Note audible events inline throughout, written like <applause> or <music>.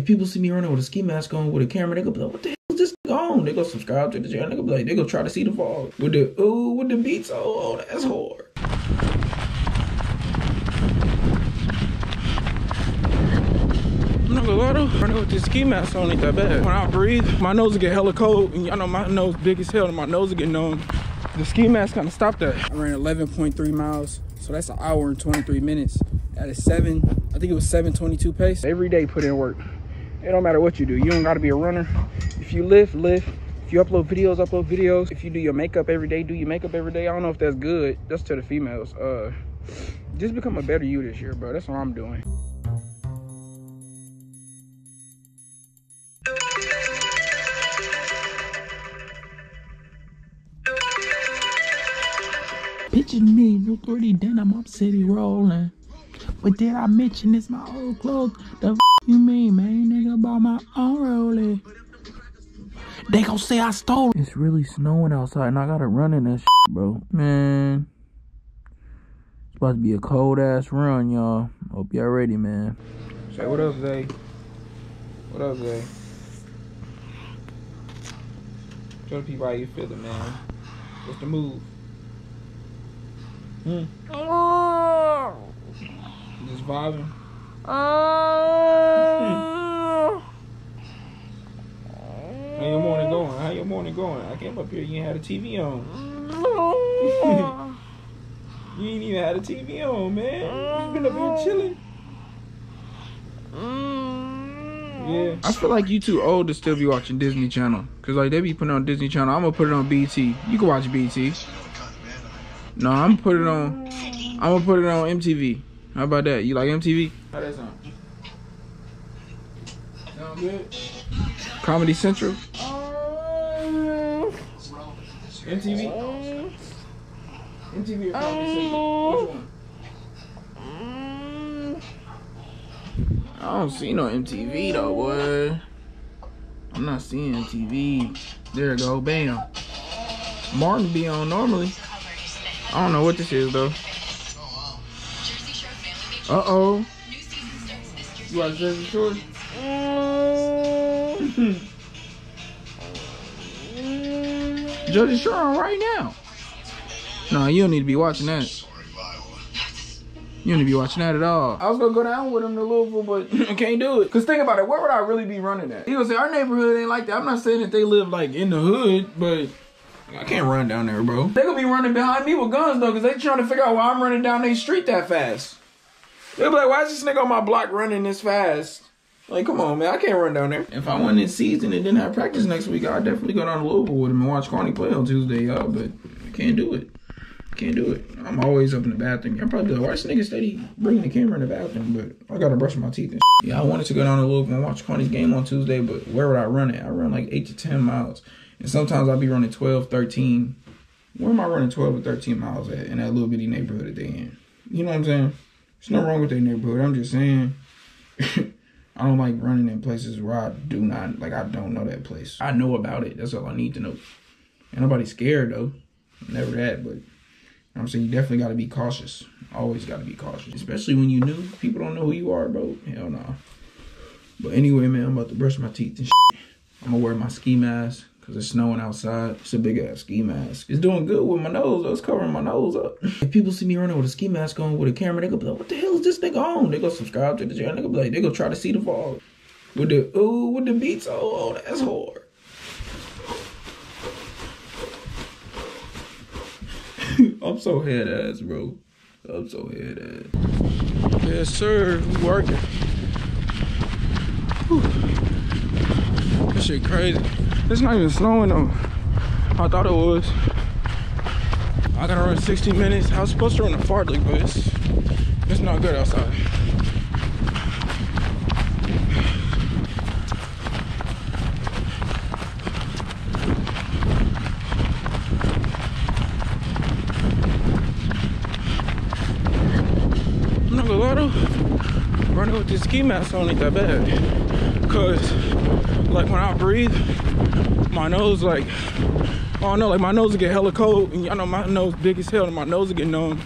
If people see me running with a ski mask on with a camera, they go be like, what the hell is this nigga on? They go subscribe to the channel. They go be like, they go try to see the vlog. With the, ooh, with the beats, oh, oh that's hard. I'm not gonna lie though, running with this ski mask on ain't that bad. When I breathe, my nose will get hella cold, and y'all know my nose big as hell, and my nose will get numb. The ski mask kind of stopped that. I ran 11.3 miles, so that's an hour and 23 minutes. At a seven, I think it was 722 pace. Every day put in work. It don't matter what you do. You don't gotta be a runner. If you lift, lift. If you upload videos, upload videos. If you do your makeup every day, do your makeup every day. I don't know if that's good. That's to the females. Uh, just become a better you this year, bro. That's what I'm doing. Picture me, new 3D denim, I'm city rolling. But did I mention this my old clothes? The f you mean, man? Nigga bought my own rolling. They gon' say I stole it. It's really snowing outside and I gotta run in that shit, bro. Man. It's about to be a cold ass run, y'all. Hope y'all ready, man. Say what up, Zay? What up, Zay? Tell the people how you feeling, man. What's the move? Hmm. Just vibing. Uh, How your morning going? How your morning going? I came up here, you ain't had a TV on. <laughs> you ain't even had a TV on, man. You been up here chilling. Yeah. I feel like you too old to still be watching Disney Channel. Cause like they be putting on Disney Channel. I'm gonna put it on BET. You can watch BET. No, I'm put it on. I'm gonna put it on MTV. How about that? You like MTV? How that sound? Sound good? Comedy Central. Um, MTV. Uh, MTV or uh, Comedy Central? Which one? I don't see no MTV though, boy. I'm not seeing MTV. There it go, bam. Martin be on normally. I don't know what this is though. Uh oh. You watch Jersey Shore? Jersey Shore on right now. No, you don't need to be watching that. You don't need to be watching that at all. I was gonna go down with him to Louisville, but <laughs> I can't do it. Cause think about it, where would I really be running at? He gonna say our neighborhood ain't like that. I'm not saying that they live like in the hood, but I can't run down there, bro. They gonna be running behind me with guns though, cause they trying to figure out why I'm running down their street that fast. They'll be like, why is this nigga on my block running this fast? Like, come on, man, I can't run down there. If I went in season and didn't have practice next week, I'd definitely go down to Louisville with him and watch Carney play on Tuesday, y'all. But I can't do it. Can't do it. I'm always up in the bathroom. I'm probably like, why this nigga steady bringing the camera in the bathroom? But I gotta brush my teeth and shit. Yeah, I wanted to go down to Louisville and watch Carney's game on Tuesday, but where would I run it? I run like 8 to 10 miles. And sometimes I'll be running 12, 13. Where am I running 12 or 13 miles at in that little bitty neighborhood that they in? You know what I'm saying? There's no wrong with their neighborhood. I'm just saying. <laughs> I don't like running in places where I do not like I don't know that place. I know about it. That's all I need to know. Ain't nobody scared though. Never that, but I'm saying you definitely gotta be cautious. Always gotta be cautious. Especially when you new. People don't know who you are, bro. Hell no. Nah. But anyway, man, I'm about to brush my teeth and shit. I'm gonna wear my ski mask because it's snowing outside. It's a big ass ski mask. It's doing good with my nose. Though. It's covering my nose up. If people see me running with a ski mask on with a camera, they go be like, what the hell is this nigga on? They go subscribe to the channel. They go be like, they go try to see the vlog. With the, ooh, with the beats, oh, oh that's hard. <laughs> I'm so head ass, bro. I'm so head ass. Yes, sir. We working. Whew. This shit crazy. It's not even snowing though. I thought it was. I gotta run 60 minutes. I was supposed to run a fartlek, but it's, it's not good outside. I'm not gonna lie though, running with this ski mask on ain't that bad. Cause like when I breathe, my nose like, I don't know, like my nose will get hella cold. And y'all know my nose big as hell and my nose will get numb.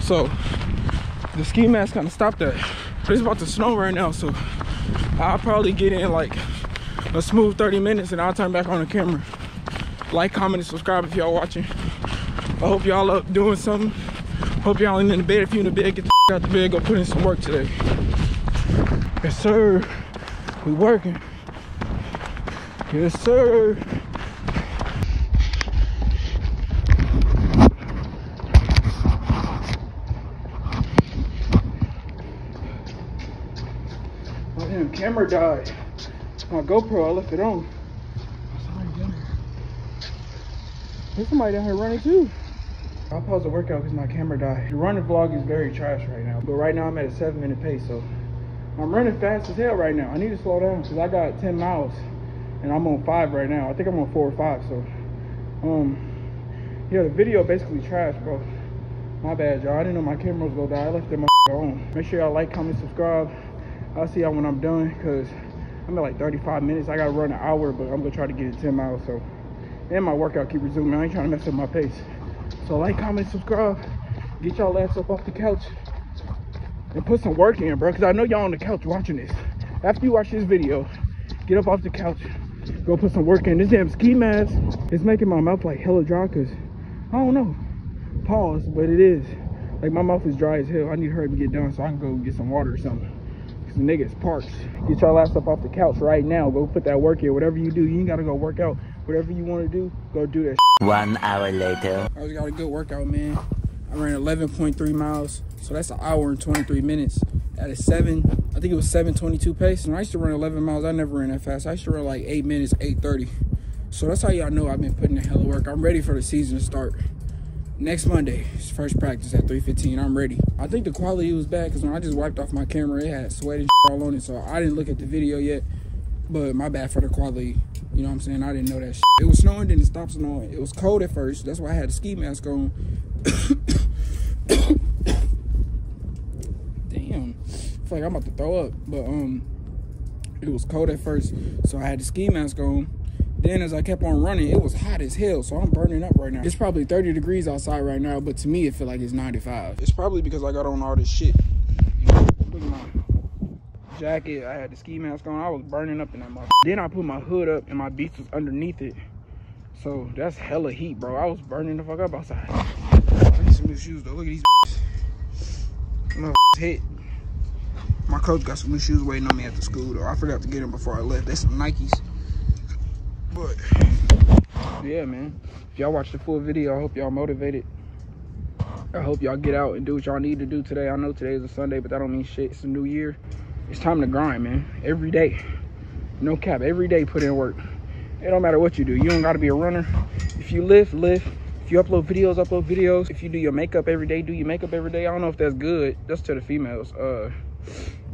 So the ski mask kind of stopped that. But it's about to snow right now, so I'll probably get in like a smooth 30 minutes and I'll turn back on the camera. Like, comment, and subscribe if y'all watching. I hope y'all up doing something. Hope y'all in the bed. If you in the bed, get the out the bed, go put in some work today. Yes, sir. We working. Yes, sir. My damn camera died. My GoPro, I left it on. There's somebody down here running too. I'll pause the workout because my camera died. The running vlog is very trash right now. But right now I'm at a seven minute pace, so I'm running fast as hell right now. I need to slow down because I got 10 miles and I'm on five right now. I think I'm on four or five, so um yeah, the video basically trash, bro. My bad, y'all. I didn't know my camera was gonna die. I left my <laughs> on. Make sure y'all like, comment, subscribe. I'll see y'all when I'm done because I'm at like 35 minutes. I gotta run an hour, but I'm gonna try to get it 10 miles. So, and my workout keep resuming. I ain't trying to mess up my pace. So like, comment, subscribe. Get y'all ass up off the couch and put some work in, bro. Because I know y'all on the couch watching this. After you watch this video, get up off the couch, go put some work in. This damn ski mask is making my mouth like hella dry because, I don't know, pause, but it is. Like my mouth is dry as hell. I need her to hurry up and get done so I can go get some water or something. Cause the niggas parched. Get y'all ass up off the couch right now. Go put that work in. Whatever you do, you ain't gotta go work out. Whatever you wanna do, go do that One hour later. I just got a good workout, man. I ran 11.3 miles, so that's an hour and 23 minutes. At a seven, I think it was 7:22 pace. And I used to run 11 miles. I never ran that fast. I used to run like eight minutes, 8:30. So that's how y'all know I've been putting in hella work. I'm ready for the season to start. Next Monday, first practice at 3:15. I'm ready. I think the quality was bad because when I just wiped off my camera, it had sweat and all on it. So I didn't look at the video yet. But my bad for the quality. You know what I'm saying? I didn't know that. Shit. It was snowing, then it stopped snowing. It was cold at first. That's why I had the ski mask on. Damn. I feel like I'm about to throw up. But um, it was cold at first, so I had the ski mask on. Then as I kept on running, it was hot as hell, so I'm burning up right now. It's probably 30 degrees outside right now, but to me it feel like it's 95. It's probably because I got on all this shit. Look at my jacket. I had the ski mask on. I was burning up in that motherfucker. Then I put my hood up and my beats was underneath it. So that's hella heat, bro. I was burning the fuck up outside. New shoes though. Look at these <laughs> <laughs> hit. My coach got some new shoes waiting on me at the school though. I forgot to get them before I left. They some Nikes. But yeah, man. If y'all watch the full video, I hope y'all motivated. I hope y'all get out and do what y'all need to do today. I know today is a Sunday, but that don't mean shit. It's a new year. It's time to grind, man. Every day. No cap. Every day put in work. It don't matter what you do. You don't gotta be a runner. If you lift, lift. You upload videos, upload videos. If you do your makeup every day, do your makeup every day. I don't know if that's good. That's to the females. Uh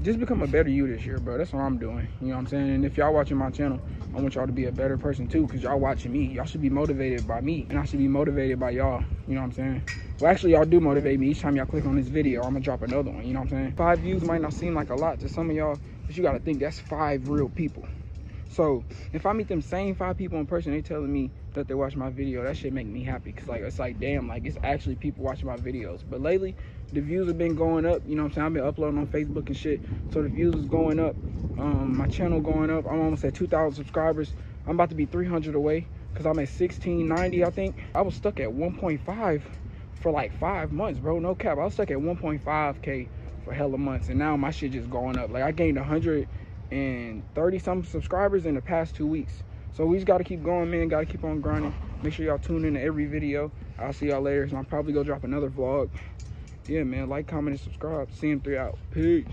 just become a better you this year, bro. That's what I'm doing. You know what I'm saying? And if y'all watching my channel, I want y'all to be a better person too, because y'all watching me. Y'all should be motivated by me, and I should be motivated by y'all. You know what I'm saying? Well, actually, y'all do motivate me. Each time y'all click on this video, I'm gonna drop another one. You know what I'm saying? Five views might not seem like a lot to some of y'all, but you gotta think that's five real people. So if I meet them same five people in person, they telling me that they watch my video, that should make me happy. Cause like it's like damn, like it's actually people watching my videos. But lately, the views have been going up. You know what I'm saying? I've been uploading on Facebook and shit, so the views is going up. Um, my channel going up. I'm almost at 2,000 subscribers. I'm about to be 300 away because I'm at 1690, I think. I was stuck at 1.5 for like five months, bro. No cap. I was stuck at 1.5k for hella months, and now my shit just going up. Like I gained and 30 some subscribers in the past two weeks. So we just got to keep going, man. Got to keep on grinding. Make sure y'all tune in to every video. I'll see y'all later. So I'm probably going to drop another vlog. Yeah, man. Like, comment, and subscribe. CM3 out. Peace.